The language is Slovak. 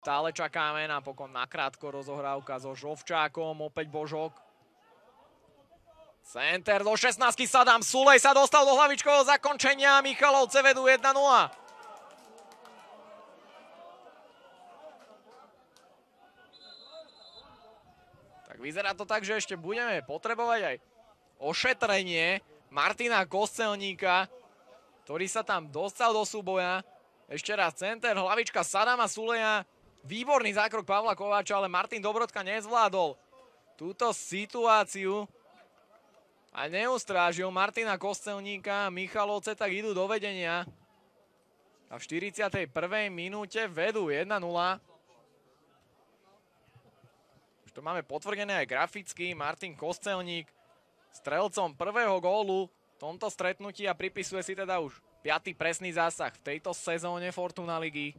Stále čakáme napokon nakrátko rozohrávka so Žovčákom, opäť Božok. Center do 16 Sadam Sulej sa dostal do hlavičkového zakončenia, Michalovce vedú 1-0. Tak vyzerá to tak, že ešte budeme potrebovať aj ošetrenie Martina Kostelníka, ktorý sa tam dostal do súboja. Ešte raz center, hlavička Sadama Suleja. Výborný zákrok Pavla Kováča, ale Martin Dobrodka nezvládol túto situáciu. A neustrážil Martina Kostelníka. Michalovce tak idú do vedenia. A v 41. minúte vedú 1-0. Už to máme potvrdené aj graficky. Martin Kostelník strelcom prvého gólu v tomto stretnutí a pripisuje si teda už piatý presný zásah v tejto sezóne Fortuna ligy.